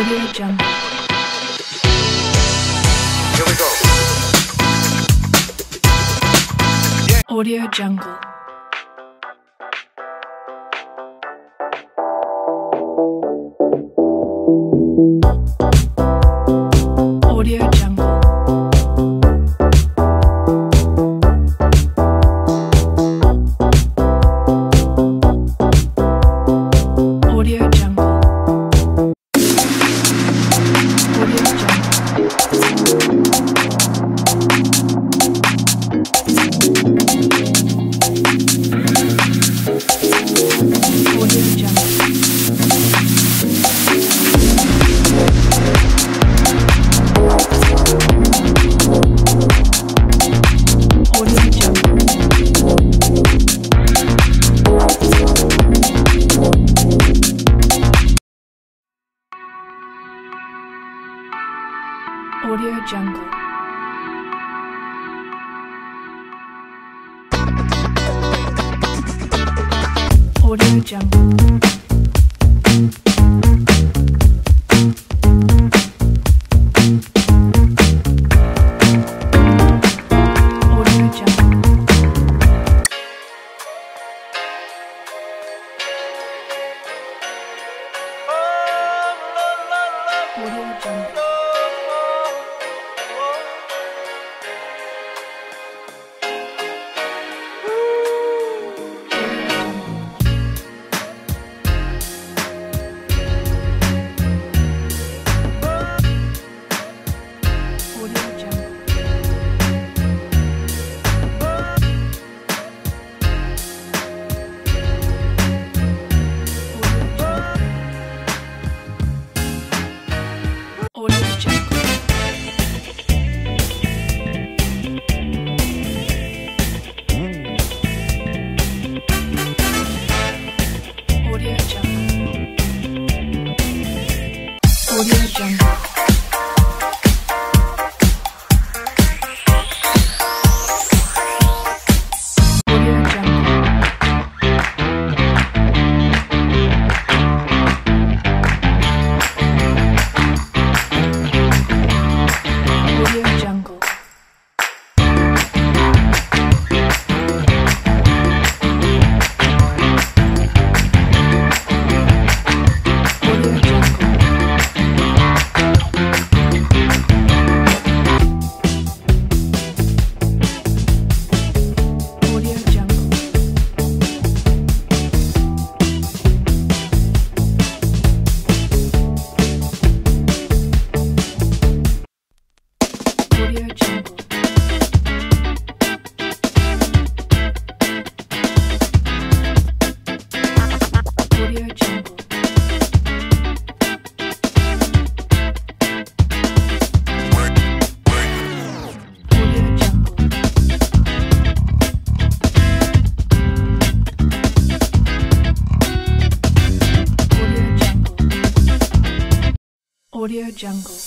Audio Jungle. here we go. Audio Jungle. Audio Jungle. jungle.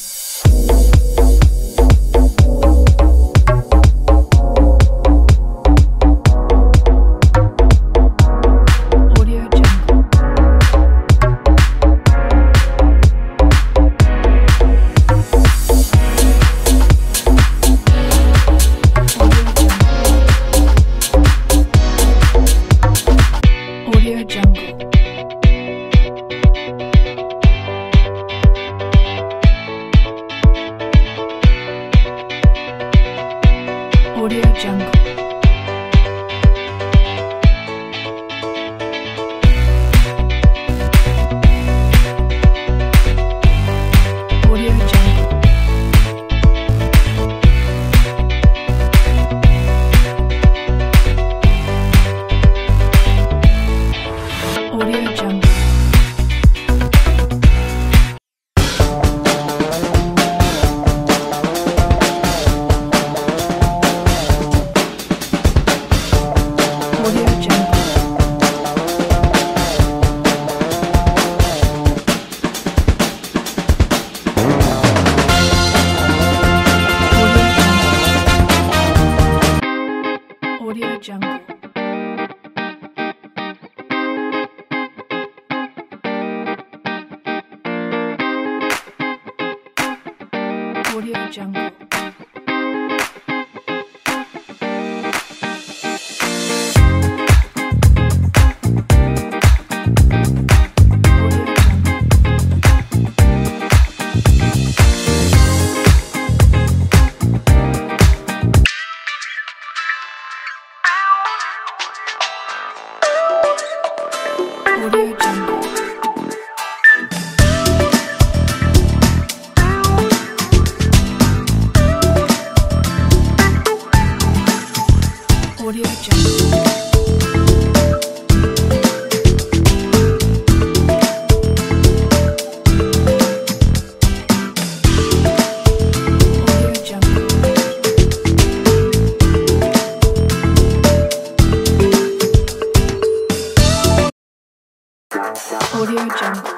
Audio Jump.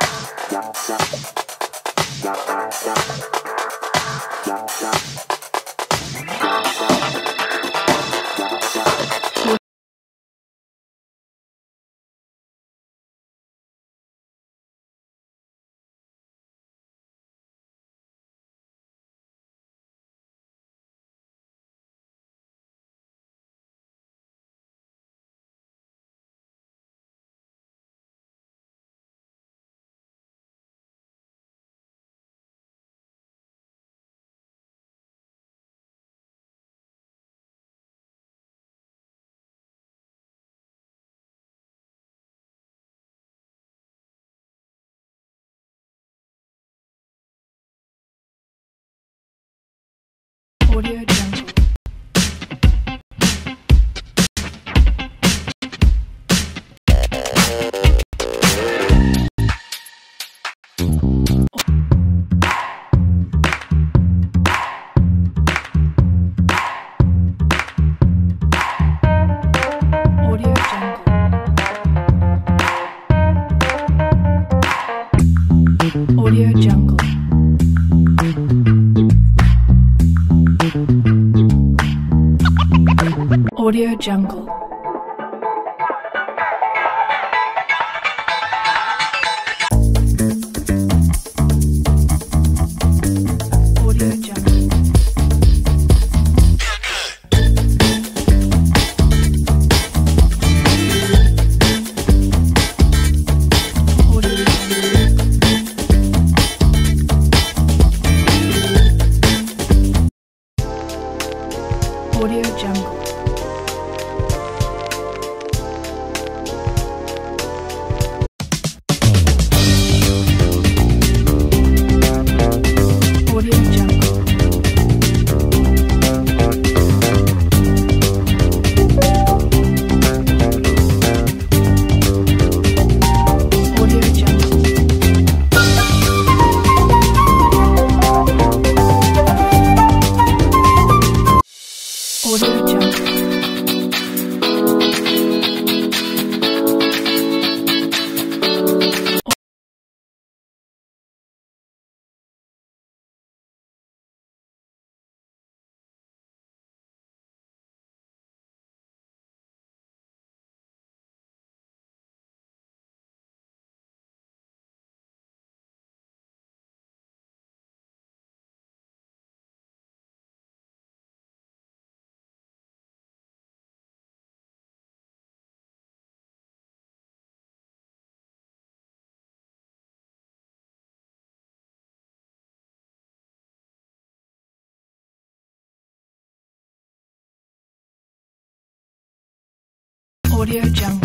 what do you do. jungle. Audio Jungle.